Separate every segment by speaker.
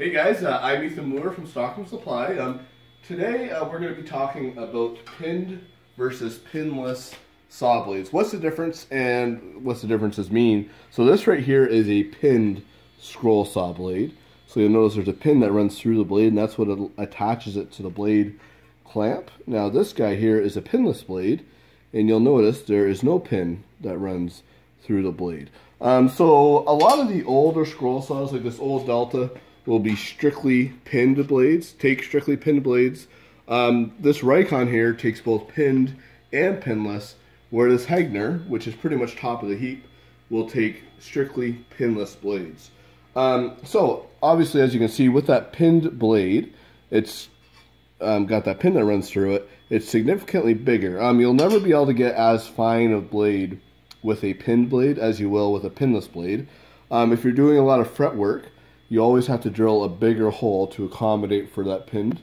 Speaker 1: Hey guys, uh, I'm Ethan Moore from Stockroom Supply. Um, today uh, we're going to be talking about pinned versus pinless saw blades. What's the difference and what's the differences mean? So this right here is a pinned scroll saw blade. So you'll notice there's a pin that runs through the blade and that's what attaches it to the blade clamp. Now this guy here is a pinless blade and you'll notice there is no pin that runs through the blade. Um, so a lot of the older scroll saws like this old Delta will be strictly pinned blades, take strictly pinned blades. Um, this Rikon here takes both pinned and pinless, where this Hegner, which is pretty much top of the heap, will take strictly pinless blades. Um, so obviously, as you can see, with that pinned blade, it's um, got that pin that runs through it. It's significantly bigger. Um, you'll never be able to get as fine a blade with a pinned blade as you will with a pinless blade. Um, if you're doing a lot of fret work, you always have to drill a bigger hole to accommodate for that pinned.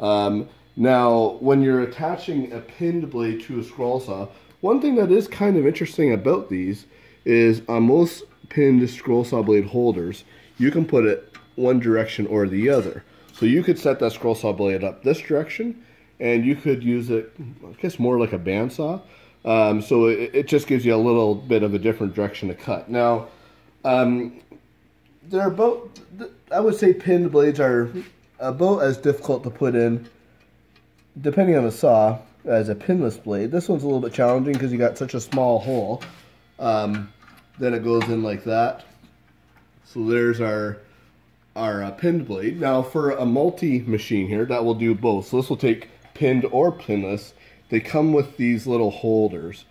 Speaker 1: Um, now, when you're attaching a pinned blade to a scroll saw, one thing that is kind of interesting about these is on most pinned scroll saw blade holders, you can put it one direction or the other. So you could set that scroll saw blade up this direction, and you could use it, I guess, more like a bandsaw. Um, so it, it, just gives you a little bit of a different direction to cut. Now, um, they're about, I would say pinned blades are about as difficult to put in, depending on the saw, as a pinless blade. This one's a little bit challenging because you got such a small hole. Um, then it goes in like that. So there's our our uh, pinned blade. Now for a multi machine here, that will do both. So this will take pinned or pinless. They come with these little holders.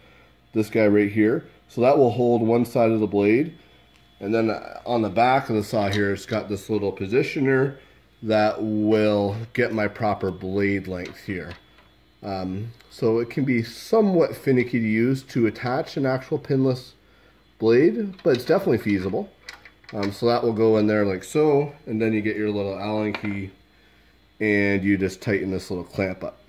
Speaker 1: This guy right here. So that will hold one side of the blade. And then on the back of the saw here, it's got this little positioner that will get my proper blade length here. Um, so it can be somewhat finicky to use to attach an actual pinless blade, but it's definitely feasible. Um, so that will go in there like so, and then you get your little Allen key and you just tighten this little clamp up.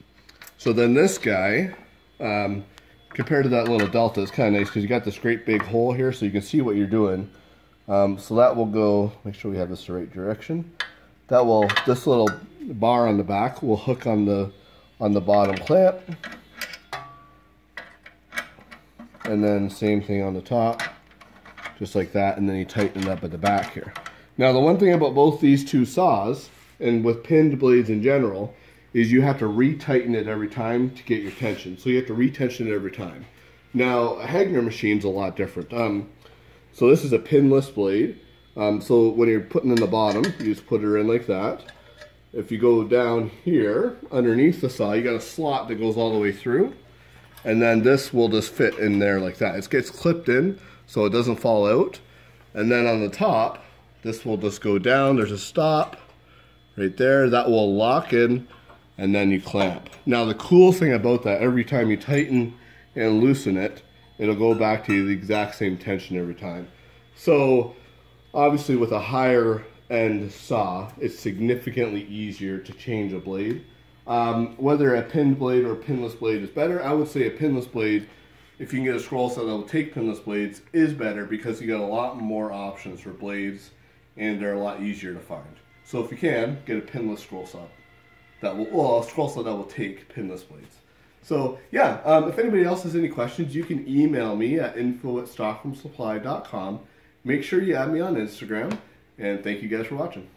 Speaker 1: So then this guy, um, compared to that little Delta, is kind of nice because you got this great big hole here so you can see what you're doing. Um, so that will go, make sure we have this the right direction. That will, this little bar on the back will hook on the, on the bottom clamp. And then same thing on the top just like that, and then you tighten it up at the back here. Now the one thing about both these two saws, and with pinned blades in general, is you have to retighten it every time to get your tension. So you have to retension it every time. Now a Hegner machine's a lot different. Um, so this is a pinless blade. Um, so when you're putting in the bottom, you just put her in like that. If you go down here, underneath the saw, you got a slot that goes all the way through. And then this will just fit in there like that. It gets clipped in, so it doesn't fall out. And then on the top, this will just go down. There's a stop right there. That will lock in and then you clamp. Now the cool thing about that, every time you tighten and loosen it, it'll go back to the exact same tension every time. So obviously with a higher end saw, it's significantly easier to change a blade. Um, whether a pinned blade or a pinless blade is better, I would say a pinless blade if you can get a scroll saw that will take pinless blades is better because you got a lot more options for blades and they're a lot easier to find. So if you can, get a pinless scroll saw that will, well, a scroll saw that will take pinless blades. So yeah, um, if anybody else has any questions, you can email me at info at stockroomsupply.com. Make sure you add me on Instagram, and thank you guys for watching.